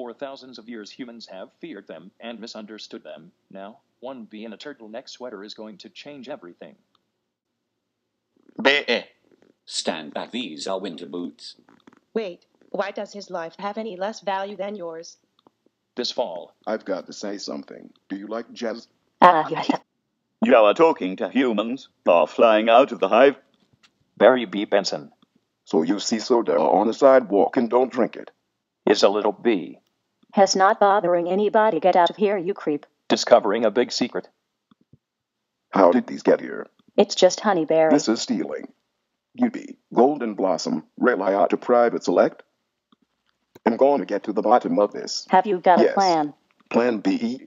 For thousands of years, humans have feared them and misunderstood them. Now, one bee in a turtleneck sweater is going to change everything. B. Stand back, these are winter boots. Wait, why does his life have any less value than yours? This fall, I've got to say something. Do you like jazz? Ah, yes. You are talking to humans or flying out of the hive? Barry B. Benson So you see soda on the sidewalk and don't drink it. it. is a little bee Has not bothering anybody. Get out of here, you creep. discovering a big secret. How did these get here? It's just honey Barry. This is stealing. you Beauty, Golden Blossom, Ray Liotta Private Select. I'm going to get to the bottom of this. Have you got Yes. a plan? Plan B.